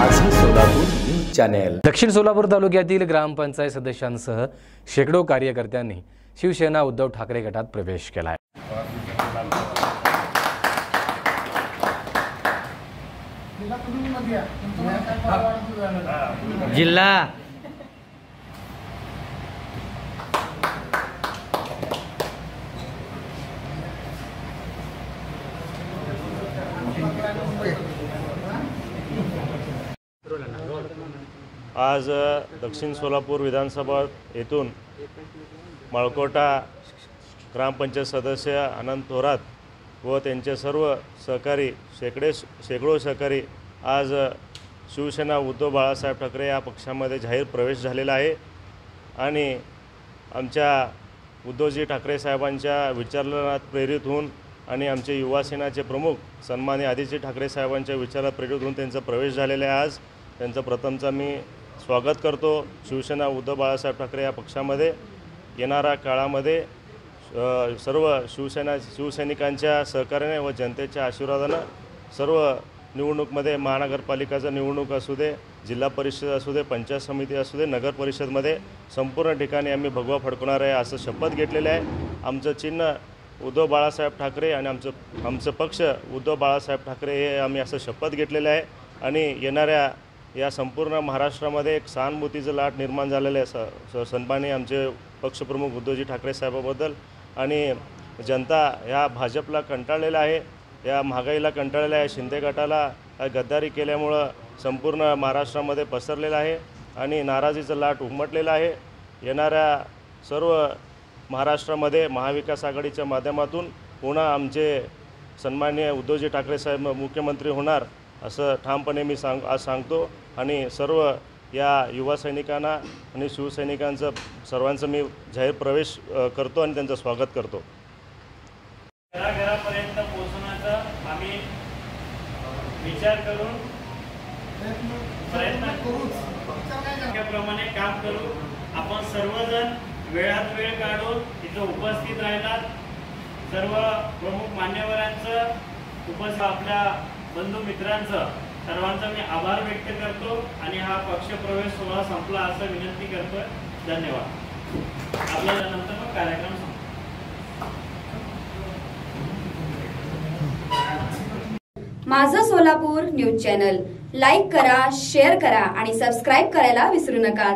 माझं Solapur news channel. दक्षिण सोलापूर तालुक्यातील ग्रामपंचायत सदस्यांसह शेकडो कार्यकर्त्यांनी शिवसेना उद्धव ठाकरे गटात प्रवेश केला आहे जिल्हा. आज दक्षिण सोलापूर विधानसभा येथून माळकोटा ग्रामपंचायत सदस्य आनंद थोरात व त्यांचे सर्व सहकारी शेकडे शेकडो सहकारी आज शिवसेना उद्धव बाळासाहेब ठाकरे या पक्षामध्ये जाहीर प्रवेश झालेला आहे. आणि आमच्या उद्धवजी ठाकरे साहेबांच्या विचारात प्रेरित होऊन आणि आमचे युवासेनाचे प्रमुख सन्मान्य आदित्य ठाकरे साहेबांच्या विचारात प्रेरित होऊन त्यांचा प्रवेश झालेला आहे आज. त्यांचं प्रथमचा मी स्वागत करतो शिवसेना उद्धव बाळासाहेब ठाकरे या पक्षामध्ये. येणाऱ्या काळामध्ये सर्व शिवसेना शिवसैनिकांच्या सहकार्याने व जनतेच्या आशीर्वादानं सर्व निवडणूकमध्ये महानगरपालिकाचा निवडणूक असू दे जिल्हा परिषद असू दे पंचायत समिती असू दे नगर परिषदमध्ये संपूर्ण ठिकाणी आम्ही भगवा फडकवणार आहे असं शपथ घेतलेलं आहे. आमचं चिन्ह उद्धव बाळासाहेब ठाकरे आणि आमचं आमचं पक्ष उद्धव बाळासाहेब ठाकरे हे आम्ही असं शपथ घेतलेलं आहे. आणि येणाऱ्या या संपूर्ण महाराष्ट्रामध्ये एक सहानुभूतीचं लाट निर्माण झालेलं आहे स स- सन्माननीय आमचे पक्षप्रमुख उद्धवजी ठाकरे साहेबाबद्दल. आणि जनता ह्या भाजपला कंटाळलेला आहे या महागाईला कंटाळलेला आहे शिंदे गटाला गद्दारी केल्यामुळं संपूर्ण महाराष्ट्रामध्ये पसरलेलं आहे आणि नाराजीचं लाट उमटलेलं आहे. येणाऱ्या सर्व महाराष्ट्रामध्ये महाविकास आघाडीच्या माध्यमातून पुन्हा आमचे सन्माननीय उद्धवजी ठाकरे साहेब मुख्यमंत्री होणार. असं ठामपणे मी सांग आज सांगतो. आणि सर्व या युवा सैनिकांना आणि शिवसैनिकांचं सर्वांचं मी जाहीर प्रवेश करतो आणि त्यांचं स्वागत करतो. घराघरापर्यंत पोहोचण्याचा आम्ही विचार करून प्रयत्न त्याप्रमाणे काम करू. आपण सर्वजण वेळात वेळ काढून इथं उपस्थित राहिलात. सर्व प्रमुख मान्यवरांचं उपस्थित आपल्या बंधू मित्रांचं सर्वांचा मी आभार व्यक्त करतो आणि हा पक्षप्रवेश सोहळा संपला असं विनंती करतोय. धन्यवाद. आपल्याला नंतर मग कार्यक्रम संपतो. माझं सोलापूर न्यूज चॅनल लाईक करा शेअर करा आणि सबस्क्राईब करायला विसरू नका.